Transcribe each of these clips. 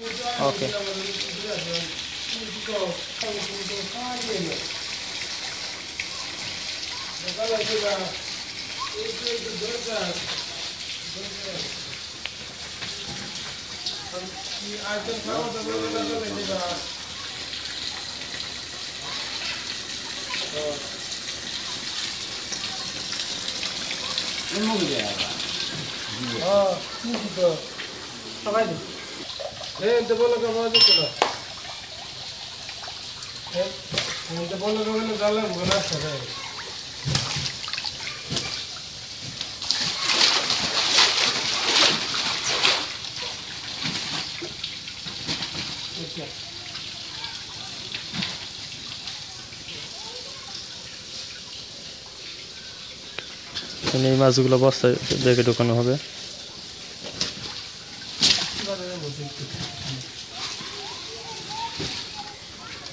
오케이. 못 먹이야. 아, 진짜. 사가야 돼. Gente, por lo que voy a decir. Gente, por lo que voy a darle un golazo. এই মাছগুলো বস্তায় দেখে ঢোকানো হবে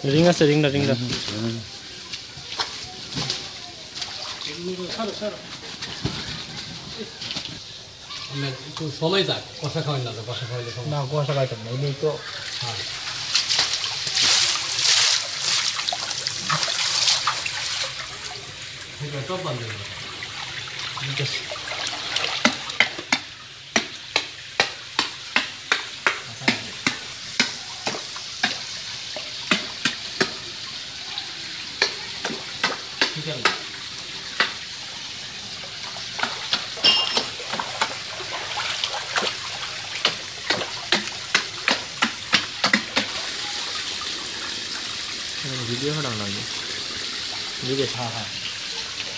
링가써링가링가응응那，就什么意思？刮痧膏，你拿着刮痧膏，你就。那刮痧膏怎么没得？啊。这个多半的，你这是。 굉장히 વિડીયો હડાણ લાગે વિડીયો હા હા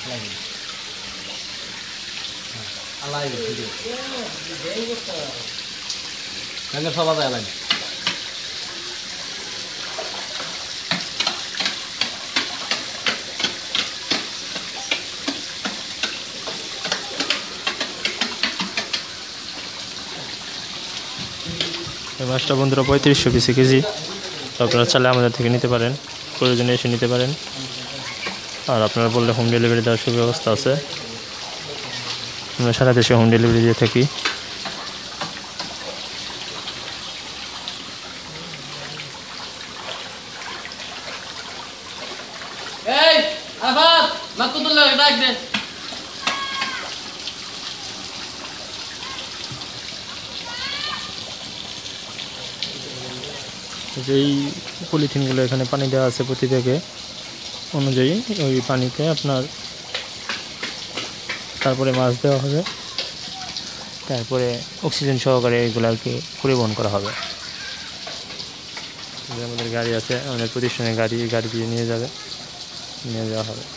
લાગે అలాగే కంగారు సభ అలాగే এই মাছটা বন্ধুরা পঁয়ত্রিশশো পিসি কেজি তো আপনারা চালে আমাদের থেকে নিতে পারেন প্রয়োজনে এসে নিতে পারেন আর আপনারা বললে হোম ডেলিভারি দেওয়ার সুব্যবস্থা আছে আমরা সারা দেশে হোম ডেলিভারি দিয়ে থাকি এই আফাত মাকুদুল্লাহ যে এই পলিথিনগুলো এখানে পানি দেওয়া আছে প্রতি থেকে অনুযায়ী ওই পানিতে আপনার তারপরে মাছ দেওয়া হবে তারপরে অক্সিজেন সহকারে এগুলো আর কি পরিবহন করা হবে আমাদের গাড়ি আছে আমাদের প্রতিষ্ঠানের গাড়ি গাড়ি দিয়ে নিয়ে যাবে নিয়ে যাওয়া হবে